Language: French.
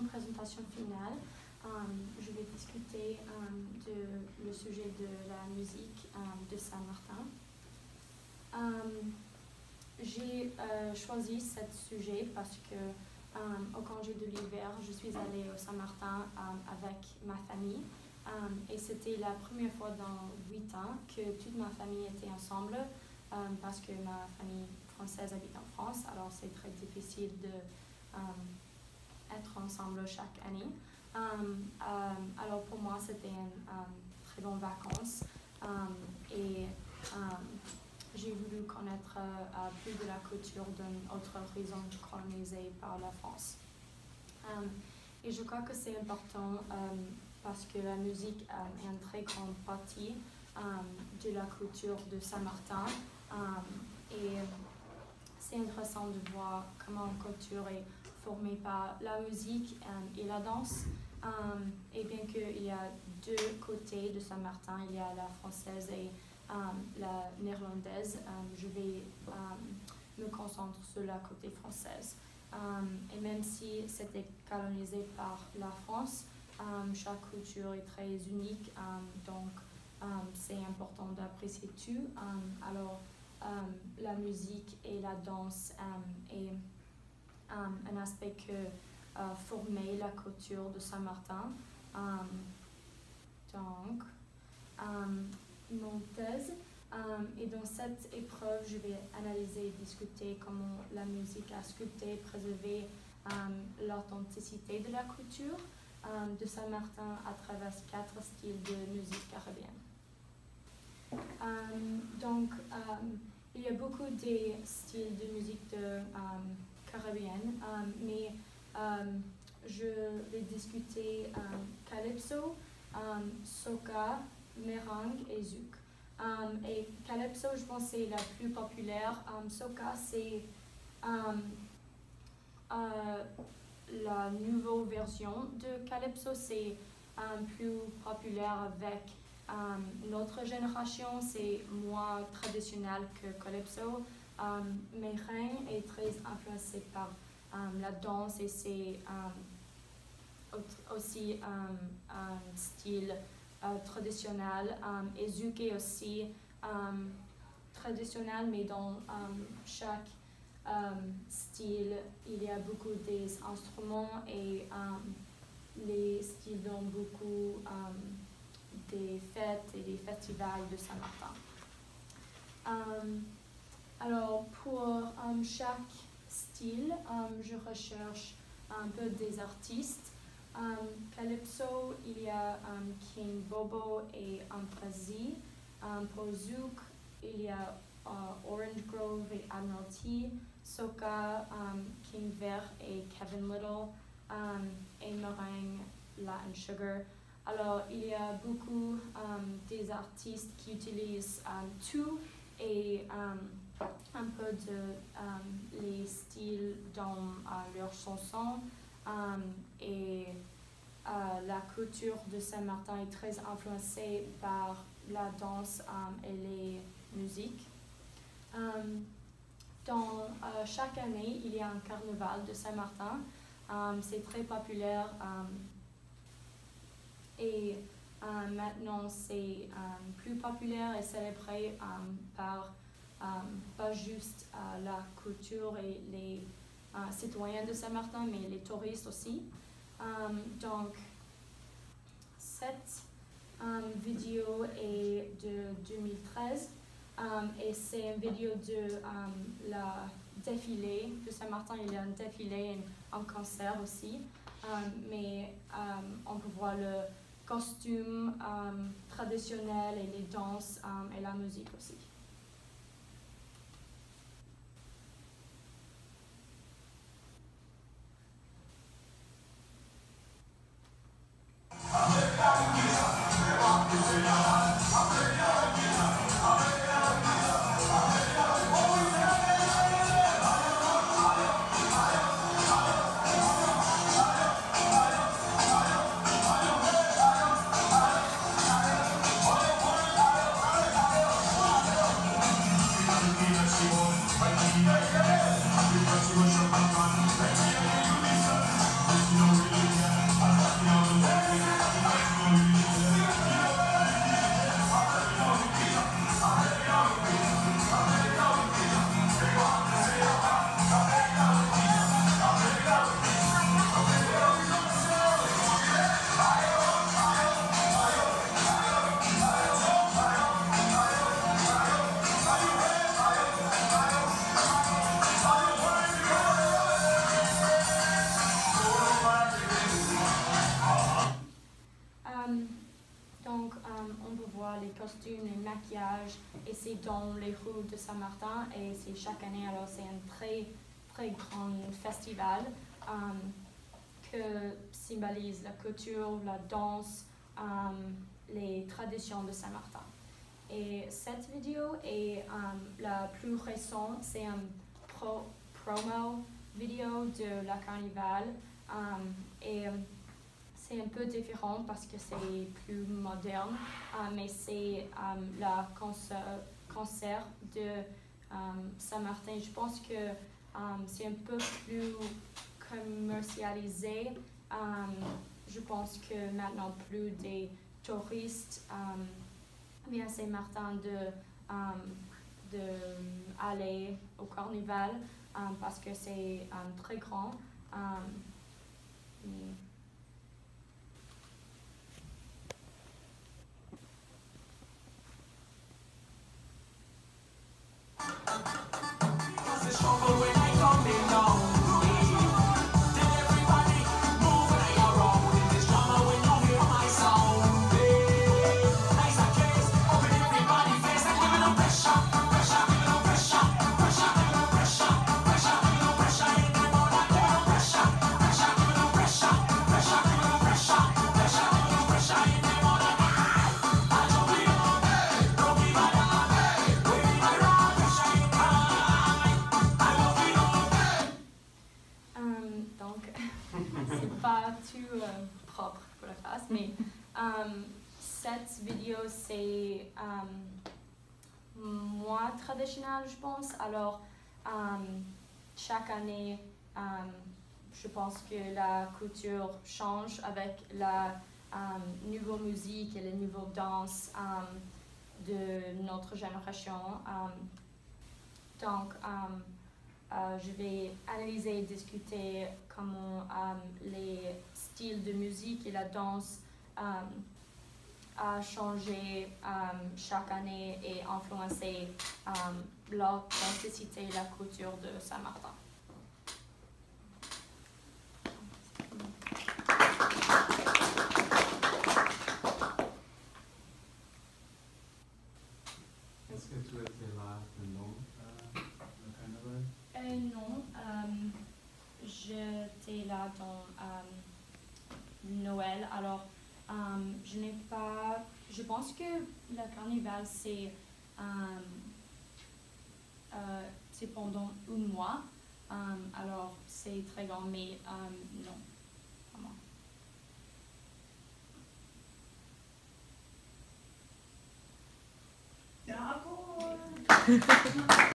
présentation finale, je vais discuter de le sujet de la musique de Saint-Martin. J'ai choisi ce sujet parce que au congé de l'hiver, je suis allée au Saint-Martin avec ma famille. et c'était la première fois dans huit ans que toute ma famille était ensemble parce que ma famille française habite en France, alors c'est très difficile de être ensemble chaque année. alors pour moi, c'était une très bonne vacances et j'ai voulu connaître euh, plus de la culture d'une autre horizon colonisée par la France. et je crois que c'est important parce que la musique est une très grande partie de la culture de Saint-Martin. et c'est intéressant de voir comment une culture est formée par la musique euh, et la danse. Euh, et bien qu'il y a deux côtés de Saint-Martin, il y a la française et euh, la néerlandaise, je vais me concentrer sur la côté française. et même si c'était colonisé par la France, chaque culture est très unique, donc c'est important d'apprécier tout. alors, la musique et la danse euh, euh, un aspect que former la culture de Saint-Martin. donc, mon thèse. et dans cette épreuve, je vais analyser et discuter comment la musique a sculpté, préservé l'authenticité de la culture de Saint-Martin à travers quatre styles de musique caribéenne. donc, il y a beaucoup de styles de musique de, euh, caribéenne, euh, mais euh, je vais discuter calypso, soca, merengue et zouk. et calypso, je pense, c'est la plus populaire. soca, c'est la nouvelle version de calypso. C'est plus populaire avec euh, notre génération, c'est moins traditionnel que Calypso. Um, est très influencé par um, la danse et c'est aussi un style euh, traditionnel. et Zouk est aussi traditionnel, mais dans chaque style, il y a beaucoup d'instruments et les styles ont beaucoup des fêtes et des festivals de Saint-Martin. Euh, alors, pour euh, chaque style, euh, je recherche un peu des artistes. Calypso, il y a King Bobo et Amprazi. pour Zouk, il y a Orange Grove et Admiralty. Soca, King Vert et Kevin Little. et Meringue, Latin Sugar. Alors, il y a beaucoup euh, des artistes qui utilisent euh, tout et euh, un peu de les styles dans leurs chansons. et la culture de Saint-Martin est très influencée par la danse et les musiques. dans chaque année, il y a un carnaval de Saint-Martin. C'est très populaire et euh, maintenant, c'est euh, plus populaire et célébré euh, par pas juste la culture et les citoyens de Saint-Martin, mais les touristes aussi. donc, cette vidéo est de 2013 et c'est une vidéo de la défilé de Saint-Martin. Il y a un défilé, un concert aussi, mais on peut voir le costumes euh, traditionnels et les danses euh, et la musique aussi. Et c'est dans les rues de Saint-Martin et c'est chaque année. Alors c'est un très très grand festival que symbolise la culture, la danse, les traditions de Saint-Martin. Et cette vidéo est la plus récente, c'est un pro promo vidéo de la carnival et c'est un peu différent parce que c'est plus moderne, euh, mais c'est euh, le concert, de euh, Saint-Martin. Je pense que c'est un peu plus commercialisé. je pense que maintenant plus des touristes viennent à Saint-Martin de, de aller au carnaval parce que c'est très grand. Um, cette vidéo, c'est um, moins traditionnel, je pense. Alors, um, chaque année, je pense que la culture change avec la nouvelle musique et les nouvelles danses de notre génération. donc, euh, je vais analyser et discuter comment les styles de musique et la danse um, a changé um, chaque année et influencé um, l'authenticité et la culture de Saint-Martin. Est-ce que tu étais là non, euh, le carnaval? Euh, non, j'étais là dans Noël. Alors, euh, je n'ai pas. Je pense que le carnaval, c'est euh, euh, c'est pendant un mois. alors, c'est très grand, mais non. D'accord.